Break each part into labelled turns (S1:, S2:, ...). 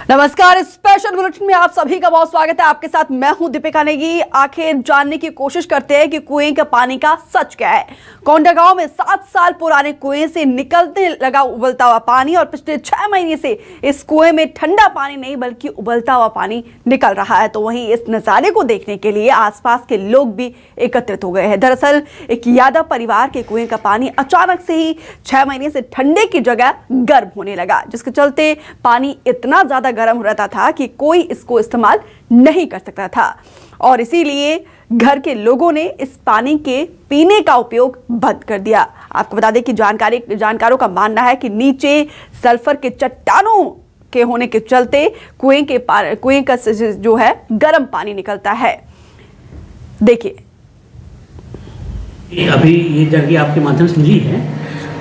S1: नमस्कार special bulletin में आप सभी का बहुत स्वागत है। आपके साथ मैं हूँ दीपिका नेगी। आखिर जानने की कोशिश करते हैं कि कुएँ के पानी का सच क्या है। कोंडा गाँव में सात साल पुराने कुएँ से निकलने लगा उबलता हुआ पानी और पिछले छह महीने से इस कुएँ में ठंडा पानी नहीं, बल्कि उबलता हुआ पानी निकल रहा है। तो वहीं इस नजारे को देखने के लिए आसपास के लोग भी एकत्रित हो गए हैं। दरअसल, एक यादव परिवार के कुएँ का पानी अचानक से ही छह महीने से ठंडे की जगह गर्म होने लगा, जिसके चलते पानी इतना ज़्यादा गर्म रहता था कि कोई इसको इस्तेमाल नहीं कर सकता था। और इसीलिए घर के लोगों ने इस पानी के पीने का उपयोग बंद कर दिया। आपको बता दें कि जानकारी, जानकारों का मानना है कि नीचे सल्फ़र के चट्टानों के होने के चलते कुएँ के कुएँ का जो है, गर्म पानी निकलता है। देखिए।
S2: अभी ये जानकारी आपके माध्यम से मिली है।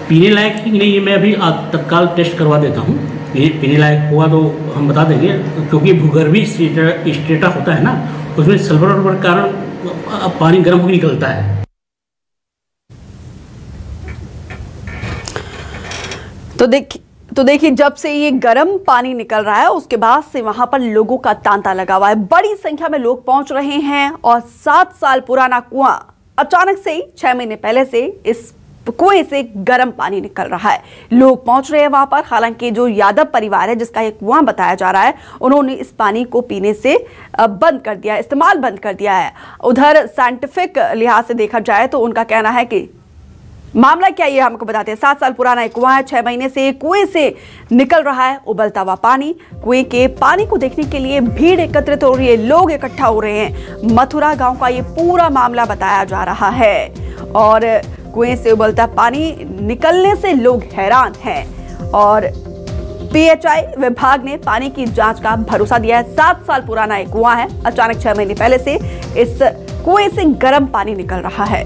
S2: पीने लायक नहीं ये मैं अभी तत्काल टेस्ट करवा देता हूँ। पीने लायक हुआ तो हम बता देंगे, क्योंकि भूगर्भी स्टेटा होता है ना, उसमें सल्फ़र के कारण पानी गर्म होकर निकलता है।
S1: तो देखिए तो देखिए, जब से ये गर्म पानी निकल रहा है, उसके बाद से वहाँ पर लोगों का तांता लगा हुआ है। बड़ी संख्या में लोग पहुँच रहे हैं और सात साल पुराना कुआँ अचानक से ही, छह महीने पहले से इस कुएँ से गर्म पानी निकल रहा है। लोग पहुँच रहे हैं वहाँ पर। हालाँकि जो यादव परिवार है, जिसका एक कुआँ बताया जा रहा है, उन्होंने इस पानी को पीने से बंद कर दिया इस्तेमाल बंद कर दिया है। उधर साइंटिफिक लिहाज से देखा जाए तो उनका कहना है कि मामला क्या ये हमको बताते हैं। सात साल पुराना एक कुआँ है, छह महीने से कुएँ से निकल रहा है, उबलता हुआ पानी। कुएँ के पानी को देखने के लिए भीड़ एकत्रित हो रही है, लोग इकट्ठा हो रहे हैं। मथुरा गाँव का ये पूरा मामला बताया जा रहा है। और कुएँ से उबलता पानी निकलने से लोग हैरान हैं। और पीएचआई विभाग ने पानी की जाँच का भरोसा दिया है। सात साल पुराना एक कुआँ है। अचानक छह महीने पहले से इस कुएँ से गर्म पानी निकल रहा है।